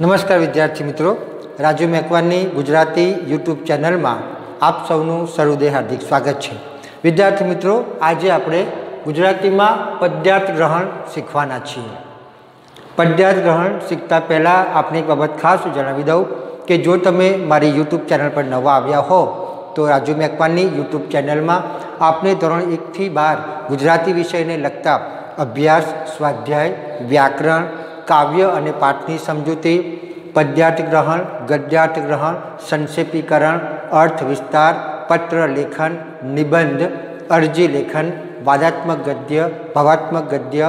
નમસ્કાર વિદ્યાર્થી મિત્રો. રાજુ મેકવાનની ગુજરાતી યુટ્યુબ ચેનલમાં આપ સૌનું સહૃદય હાર્દિક સ્વાગત છે. વિદ્યાર્થી મિત્રો, આજે આપણે ગુજરાતીમાં પદ્યાર્થ ગ્રહણ શીખવાના છીએ. પદ્યાર્થ ગ્રહણ શીખતા પહેલાં આપણે એક બાબત ખાસ જણાવી દઉં કે જો તમે મારી યુટ્યુબ ચેનલ પર નવા આવ્યા હો, તો રાજુ મેકવાનની યુટ્યુબ ચેનલમાં આપને ધોરણ એકથી બાર ગુજરાતી વિષયને લગતા અભ્યાસ, સ્વાધ્યાય, વ્યાકરણ કાવ્ય અને પાઠની સમજૂતી પદ્યાર્થ ગ્રહણ ગદ્યાર્થ ગ્રહણ સંક્ષેપીકરણ, અર્થ વિસ્તાર, પત્ર લેખન, નિબંધ, અરજી લેખન, વાદાત્મક ગદ્ય, ભાવાત્મક ગદ્ય,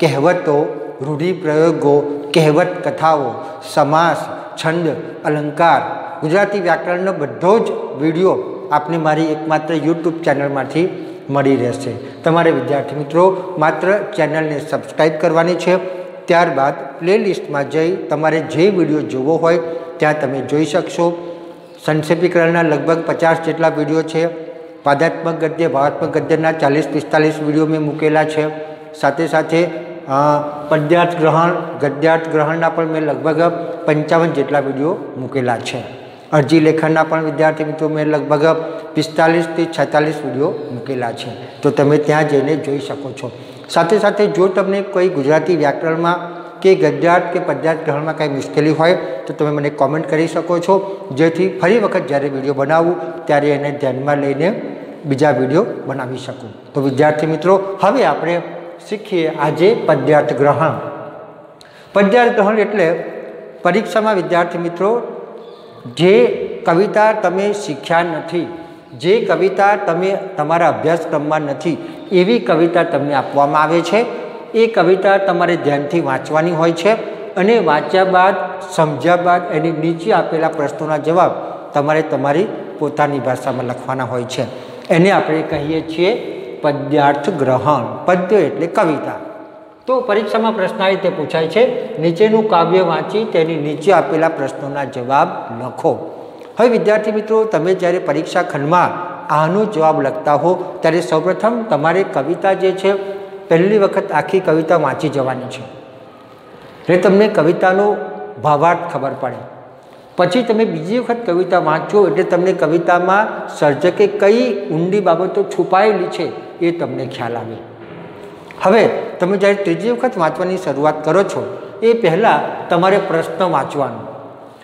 કહેવતો, રૂઢિપ્રયોગો, કહેવત કથાઓ, સમાસ, છંદ, અલંકાર, ગુજરાતી વ્યાકરણનો બધો જ વીડિયો આપને મારી એકમાત્ર યુટ્યુબ ચેનલમાંથી મળી રહેશે. તમારે વિદ્યાર્થી મિત્રો, માત્ર ચેનલને સબસ્ક્રાઈબ કરવાની છે ત્યારબાદ પ્લેલિસ્ટમાં જઈ તમારે જે વીડિયો જોવો હોય ત્યાં તમે જોઈ શકશો. સંક્ષેપીકરણના લગભગ પચાસ જેટલા વીડિયો છે. પાદાત્મક ગદ્ય, ભાવાત્મક ગદ્યના ચાલીસ પિસ્તાલીસ વીડિયો મેં મૂકેલા છે. સાથે સાથે પદ્યાર્થ ગ્રહણ, ગદ્યાર્થ ગ્રહણના પણ મેં લગભગ પંચાવન જેટલા વીડિયો મૂકેલા છે. અરજી લેખનના પણ વિદ્યાર્થી મિત્રો મેં લગભગ પિસ્તાલીસથી છેતાલીસ વીડિયો મૂકેલા છે. તો તમે ત્યાં જઈને જોઈ શકો છો. સાથે સાથે જો તમને કોઈ ગુજરાતી વ્યાકરણમાં કે ગદ્યાર્થ કે પદ્યાર્થ ગ્રહણમાં કાંઈ મુશ્કેલી હોય, તો તમે મને કોમેન્ટ કરી શકો છો. જેથી ફરી વખત જ્યારે વીડિયો બનાવું, ત્યારે એને ધ્યાનમાં લઈને બીજા વીડિયો બનાવી શકું. તો વિદ્યાર્થી મિત્રો, હવે આપણે શીખીએ આજે પદ્યાર્થ ગ્રહણ. પદ્યાર્થ ગ્રહણ એટલે પરીક્ષામાં વિદ્યાર્થી મિત્રો, જે કવિતા તમે શીખ્યા નથી, જે કવિતા તમે તમારા અભ્યાસક્રમમાં નથી એવી કવિતા તમને આપવામાં આવે છે. એ કવિતા તમારે ધ્યાનથી વાંચવાની હોય છે અને વાંચ્યા બાદ, સમજ્યા બાદ એની નીચે આપેલા પ્રશ્નોના જવાબ તમારે તમારી પોતાની ભાષામાં લખવાના હોય છે. એને આપણે કહીએ છીએ પદ્યાર્થ ગ્રહણ. પદ્ય એટલે કવિતા. તો પરીક્ષામાં પ્રશ્ન આ રીતે પૂછાય છે, નીચેનું કાવ્ય વાંચી તેની નીચે આપેલા પ્રશ્નોના જવાબ લખો. હવે વિદ્યાર્થી મિત્રો, તમે જ્યારે પરીક્ષા ખંડમાં આનો જવાબ લખતા હો. ત્યારે સૌપ્રથમ તમારે કવિતા જે છે, પહેલી વખત આખી કવિતા વાંચી જવાની છે. એટલે તમને કવિતાનો ભાવાર્થ ખબર પડે. પછી તમે બીજી વખત કવિતા વાંચો એટલે તમને કવિતામાં સર્જકે કઈ ઊંડી બાબતો છુપાયેલી છે એ તમને ખ્યાલ આવે. હવે તમે જ્યારે ત્રીજી વખત વાંચવાની શરૂઆત કરો છો, એ પહેલાં તમારે પ્રશ્ન વાંચવાનો.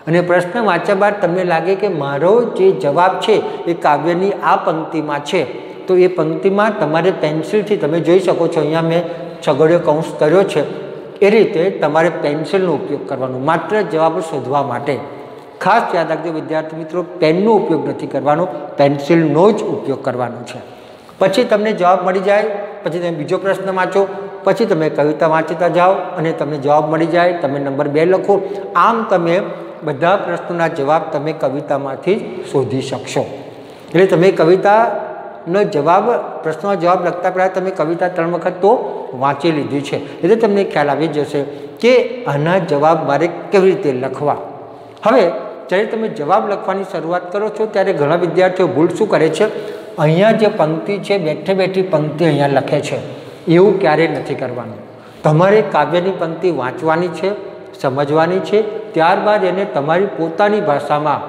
અને પ્રશ્ન વાંચ્યા બાદ તમને લાગે કે મારો જે જવાબ છે એ કાવ્યની આ પંક્તિમાં છે, તો એ પંક્તિમાં તમારે પેન્સિલથી તમે જોઈ શકો છો, અહીંયા મેં છગડ્યો કૌંસ કર્યો છે. એ રીતે તમારે પેન્સિલનો ઉપયોગ કરવાનો, માત્ર જવાબ શોધવા માટે. ખાસ યાદ રાખજો વિદ્યાર્થી મિત્રો, પેનનો ઉપયોગ નથી કરવાનો, પેન્સિલનો જ ઉપયોગ કરવાનો છે. પછી તમને જવાબ મળી જાય, પછી તમે બીજો પ્રશ્ન વાંચો, પછી તમે કવિતા વાંચતા જાઓ અને તમને જવાબ મળી જાય, તમે નંબર બે લખો. આમ તમે બધા પ્રશ્નોના જવાબ તમે કવિતામાંથી શોધી શકશો. એટલે તમે કવિતાનો જવાબ પ્રશ્નો જવાબ લખતા પહેલાં તમે કવિતા ત્રણ વખત તો વાંચી લીધી છે. એટલે તમને ખ્યાલ આવી જશે કે આના જવાબ મારે કેવી રીતે લખવા. હવે, જ્યારે તમે જવાબ લખવાની શરૂઆત કરો છો, ત્યારે ઘણા વિદ્યાર્થીઓ ભૂલ શું કરે છે? અહીંયા જે પંક્તિ છે, બેઠે બેઠી પંક્તિ અહીંયા લખે છે. એવું ક્યારેય નથી કરવાનું. તમારે કાવ્યની પંક્તિ વાંચવાની છે સમજવાની છે, ત્યારબાદ એને તમારી પોતાની ભાષામાં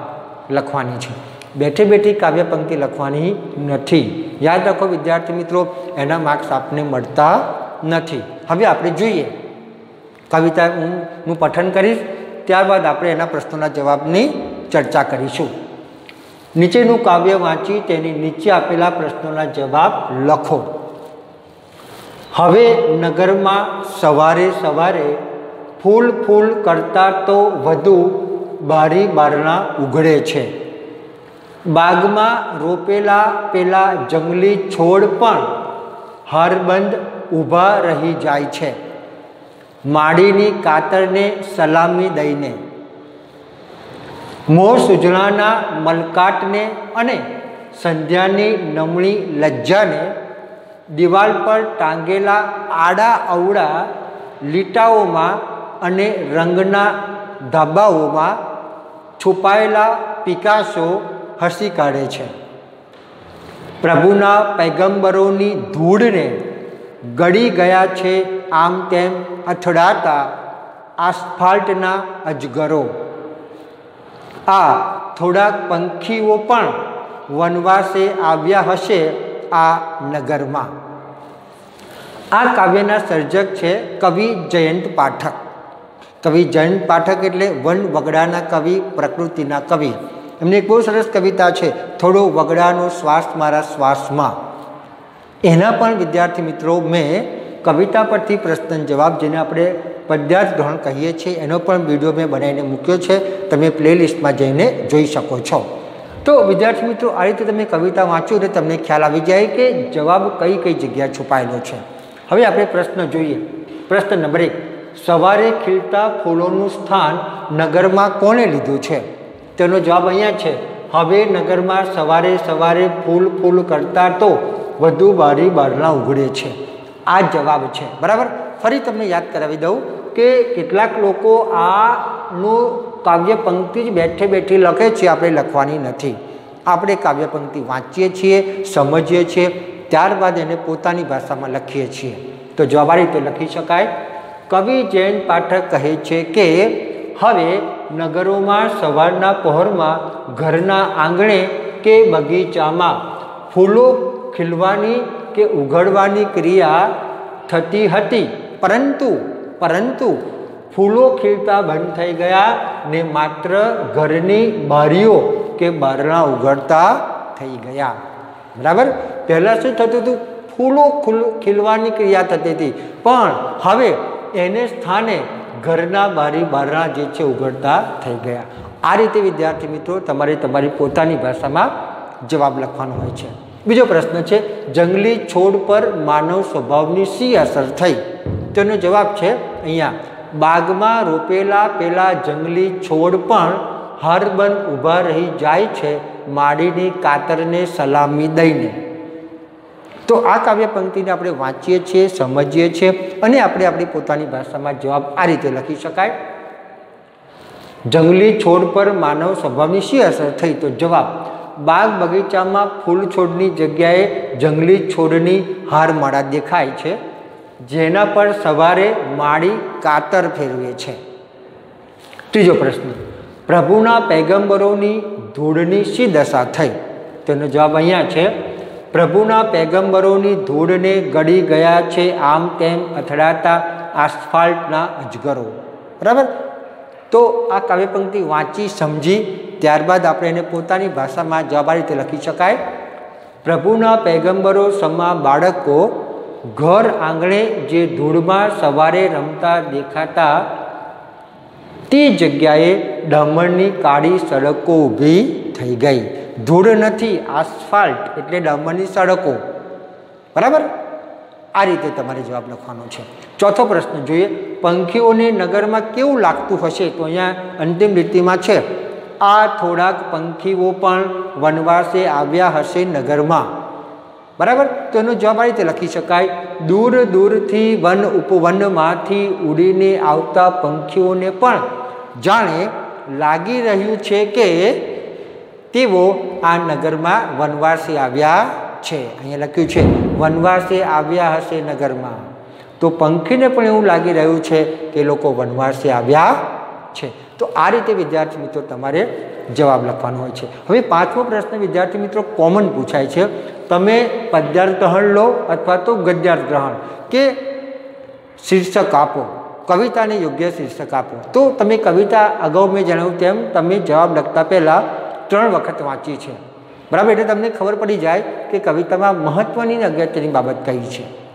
લખવાની છે. બેઠે બેઠી કાવ્ય પંક્તિ લખવાની નથી. યાદ રાખો વિદ્યાર્થી મિત્રો, એના માર્ક્સ આપને મળતા નથી. હવે આપણે જોઈએ. કવિતા હું હું પઠન કરીશ, ત્યારબાદ આપણે એના પ્રશ્નોના જવાબની ચર્ચા કરીશું. નીચેનું કાવ્ય વાંચી તેની નીચે આપેલા પ્રશ્નોના જવાબ લખો. હવે નગરમાં સવારે સવારે ફૂલ ફૂલ કરતાં તો વધુ બારી બારણા ઉઘડે છે. બાગમાં રોપેલા પેલા જંગલી છોડ પણ હારબંધ ઊભા રહી જાય છે. માડીની કાતરને સલામી દઈને. મોર સુજણાના મલકાટને અને સંધ્યાની નમણી લજ્જાને દિવાલ પર ટાંગેલા આડા અવડા લીટાઓમાં અને રંગના ધાબાઓમાં છુપાયેલા પિકાસો હસી કાઢે છે. પ્રભુના પૈગંબરોની ધૂળને ગળી ગયા છે આમ તેમ અથડાતા આસ્ફાલ્ટના અજગરો. આ થોડાક પંખીઓ પણ વનવાસે આવ્યા હશે આ નગરમાં. આ કાવ્યના સર્જક છે કવિ જયંત પાઠક. કવિ જૈન પાઠક એટલે વન વગડાના કવિ, પ્રકૃતિના કવિ. એમની એક બહુ સરસ કવિતા છે, થોડો વગડાનો શ્વાસ મારા શ્વાસમાં. એના પણ વિદ્યાર્થી મિત્રો મેં કવિતા પરથી પ્રશ્ન જવાબ, જેને આપણે પદ્યાર્થ ગ્રહણ કહીએ છીએ, એનો પણ વીડિયો મેં બનાવીને મૂક્યો છે. તમે પ્લેલિસ્ટમાં જઈને જોઈ શકો છો. તો વિદ્યાર્થી મિત્રો, આ રીતે તમે કવિતા વાંચો એટલે તમને ખ્યાલ આવી જાય કે જવાબ કઈ કઈ જગ્યા છુપાયેલો છે. હવે આપણે પ્રશ્ન જોઈએ. પ્રશ્ન નંબર એક. સવારે ખીલતા ફૂલોનું સ્થાન નગરમાં કોણે લીધું છે? તેનો જવાબ અહીંયા છે. હવે નગરમાં સવારે સવારે ફૂલ ફૂલ કરતા તો વધુ બારી બારણા ઉઘડે છે. આ જવાબ છે. બરાબર? ફરી તમને યાદ કરાવી દઉં કે કેટલાક લોકો આનું કાવ્ય પંક્તિ જ બેઠે બેઠી લખે છે, આપણે લખવાની નથી. આપણે કાવ્ય પંક્તિ વાંચીએ છીએ, સમજીએ છીએ, ત્યારબાદ એને પોતાની ભાષામાં લખીએ છીએ. તો જવાબ રીતે લખી શકાય કવિ જૈન પાઠક કહે છે કે, હવે નગરોમાં સવારના પહોરમાં, ઘરના આંગણે કે બગીચામાં ફૂલો ખીલવાની કે ઉઘડવાની ક્રિયા થતી હતી. પરંતુ પરંતુ ફૂલો ખીલતા બંધ થઈ ગયા ને માત્ર ઘરની બારીઓ કે બારણા ઉઘડતા થઈ ગયા. બરાબર? પહેલાં શું થતું હતું? ફૂલો ખીલવાની ક્રિયા થતી હતી. પણ હવે એને સ્થાને ઘરના બારી બારણા જે છે ઉઘડતા થઈ ગયા. આ રીતે, વિદ્યાર્થી મિત્રો, તમારે તમારી પોતાની ભાષામાં જવાબ લખવાનો હોય છે. બીજો પ્રશ્ન છે, જંગલી છોડ પર માનવ સ્વભાવની શી અસર થઈ? તેનો જવાબ છે, અહીંયા, બાગમાં રોપેલા પેલા જંગલી છોડ પણ હરબંધ ઊભા રહી જાય છે, માડીની કાતરને સલામી દઈને. તો આ કાવ્ય પંક્તિને આપણે વાંચીએ છીએ, સમજીએ છીએ અને આપણે આપણી પોતાની ભાષામાં જવાબ આ રીતે લખી શકાય. જંગલી છોડ પર માનવ સ્વભાવની શી અસર થઈ? તો જવાબ, બાગ બગીચામાં ફૂલ છોડની જગ્યાએ જંગલી છોડની હારમાળા દેખાય છે, જેના પર સવારે માળી કાતર ફેરવે છે. ત્રીજો પ્રશ્ન, પ્રભુના પૈગંબરોની ધૂળની શી દશા થઈ? તેનો જવાબ અહીંયા છે પ્રભુના પેગંબરોની ધૂળને ગળી ગયા છે, આમ તેમ અથડાતા આસ્ફાલ્ટના અજગરો. બરાબર? તો આ કાવ્યપંક્તિ વાંચી, સમજી, ત્યારબાદ આપણે એને પોતાની ભાષામાં જવાબ રીતે લખી શકાય. પ્રભુના પેગંબરો સમા બાળકો ઘર આંગણે જે ધૂળમાં સવારે રમતા દેખાતા, તે જગ્યાએ ડામરની કાળી સડકો ઊભી થઈ ગઈ. ધૂળ નથી આસફાલ્ટ એટલે ડામરની સડકો. બરાબર? આ રીતે તમારે જવાબ લખવાનો છે. ચોથો પ્રશ્ન જોઈએ, પંખીઓને નગરમાં કેવું લાગતું હશે? તો અહીંયા અંતિમ રીતિમાં છે, આ થોડાક પંખીઓ પણ વનવાસે આવ્યા હશે નગરમાં. બરાબર? તો એનો જવાબ આ રીતે લખી શકાય, દૂર દૂરથી વન ઉપવનમાંથી ઉડીને આવતા પંખીઓને પણ જાણે લાગી રહ્યું છે કે તેઓ આ નગરમાં વનવાસે આવ્યા છે. અહીંયા લખ્યું છે, વનવાસે આવ્યા હશે નગરમાં. તો પંખીને પણ એવું લાગી રહ્યું છે કે લોકો વનવાસે આવ્યા છે. તો આ રીતે વિદ્યાર્થી મિત્રો તમારે જવાબ લખવાનો હોય છે. હવે પાંચમો પ્રશ્ન વિદ્યાર્થી મિત્રો કોમન પૂછાય છે, તમે પદ્યાર્થ ગ્રહણ લો અથવા તો ગદ્યાર્થ ગ્રહણ? કે શીર્ષક આપો, કવિતાને યોગ્ય શીર્ષક આપો. તો તમે કવિતા અગાઉ મેં જણાવ્યું તેમ તમે જવાબ લખતા પહેલાં ત્રણ વખત વાંચી છે. બરાબર? એટલે તમને ખબર પડી જાય કે કવિતામાં મહત્ત્વની અગત્યની બાબત કઈ છે.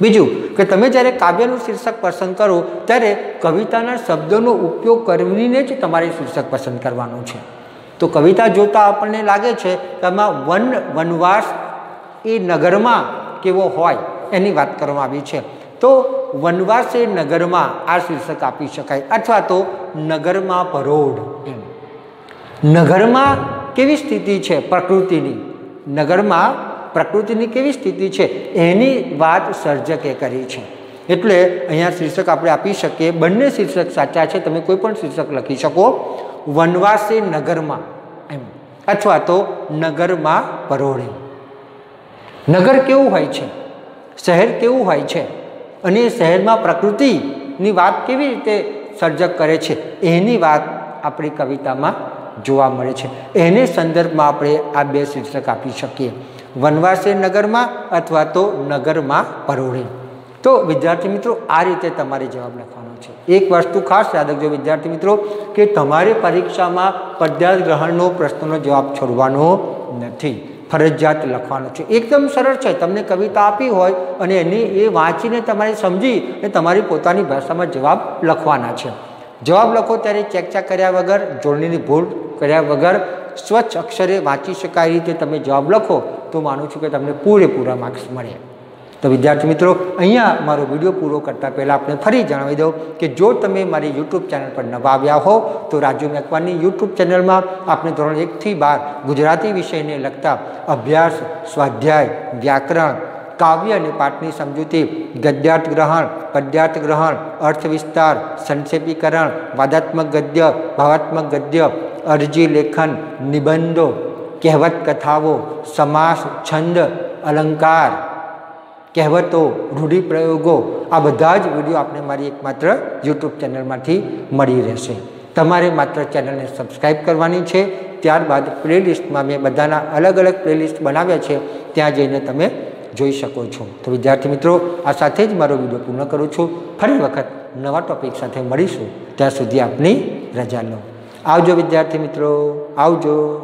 બીજું કે તમે જ્યારે કાવ્યનું શીર્ષક પસંદ કરો ત્યારે કવિતાના શબ્દોનો ઉપયોગ કરીને જ તમારે શીર્ષક પસંદ કરવાનું છે. તો કવિતા જોતાં આપણને લાગે છે કે આમાં વન વનવાસ એ નગરમાં કેવો હોય એની વાત કરવામાં આવી છે. તો વનવાસ એ નગરમાં આ શીર્ષક આપી શકાય અથવા તો નગરમાં પરોઢ એમ. નગરમાં કેવી સ્થિતિ છે પ્રકૃતિની? નગરમાં પ્રકૃતિની કેવી સ્થિતિ છે? એની વાત સર્જકે કરી છે. એટલે અહીંયા શીર્ષક આપણે આપી શકીએ. બંને શીર્ષક સાચા છે. તમે કોઈ પણ શીર્ષક લખી શકો. વનવાસી નગરમાં એમ. અથવા તો નગરમાં પરોળે. નગર કેવું હોય છે? શહેર કેવું હોય છે? અને શહેરમાં પ્રકૃતિની વાત કેવી રીતે સર્જક કરે છે? એની વાત આપણી કવિતામાં જોવા મળે છે. એને સંદર્ભમાં આપણે આ બે શીર્ષક આપી શકીએ. વનવાસે નગરમાં અથવા તો નગરમાં પરોળે. તો વિદ્યાર્થી મિત્રો, આ રીતે તમારે જવાબ લખવાનો છે. એક વસ્તુ ખાસ યાદ રાખજો વિદ્યાર્થી મિત્રો, કે તમારે પરીક્ષામાં પદ્યાત ગ્રહણનો પ્રશ્નનો જવાબ છોડવાનો નથી. ફરજિયાત લખવાનો છે. એકદમ સરળ છે. તમને કવિતા આપી હોય અને એની એ વાંચીને તમારે સમજી અને તમારી પોતાની ભાષામાં જવાબ લખવાના છે. જવાબ લખો ત્યારે ચેકચા કર્યા વગર, જોડણીની ભૂલ કર્યા વગર, સ્વચ્છ અક્ષરે વાંચી શકાય રીતે તમે જવાબ લખો, તો માનું છું કે તમને પૂરેપૂરા માર્ક્સ મળે. તો વિદ્યાર્થી મિત્રો, અહીંયા મારો વીડિયો પૂરો કરતાં પહેલાં આપણે ફરી જણાવી દઉં કે જો તમે મારી યુટ્યુબ ચેનલ પર નવા આવ્યા હો, તો રાજુ મેકવાની યુટ્યુબ ચેનલમાં આપણે ધોરણ એકથી બાર ગુજરાતી વિષયને લગતા અભ્યાસ, સ્વાધ્યાય, વ્યાકરણ કાવ્ય અને પાઠની સમજૂતી ગદ્યાર્થ ગ્રહણ પદ્યાર્થ ગ્રહણ અર્થ વિસ્તાર સંક્ષેપીકરણ, વાદાત્મક ગદ્ય, ભાવાત્મક ગદ્ય, અરજી લેખન, નિબંધો, કહેવત કથાઓ, સમાસ, છંદ, અલંકાર, કહેવતો, રૂઢિપ્રયોગો, આ બધા જ વીડિયો આપણે મારી એકમાત્ર યુટ્યુબ ચેનલમાંથી મળી રહેશે. તમારે માત્ર ચેનલને સબસ્ક્રાઈબ કરવાની છે, ત્યારબાદ પ્લેલિસ્ટમાં મેં બધાના અલગ અલગ પ્લેલિસ્ટ બનાવ્યા છે, ત્યાં જઈને તમે જોઈ શકો છો. તો વિદ્યાર્થી મિત્રો, આ સાથે જ મારો વીડિયો પૂર્ણ કરું છું. ફરી વખત નવા ટોપિક સાથે મળીશું. ત્યાં સુધી આપની રજા લો. આવજો વિદ્યાર્થી મિત્રો. આવજો.